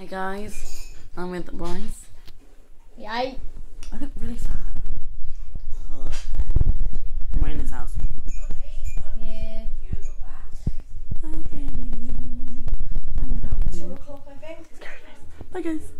Hey guys, I'm with the Yeah, I, I look really fat. Oh. I'm wearing this house. yeah. Oh, baby. I'm gonna- Two o'clock, I think. Bye guys.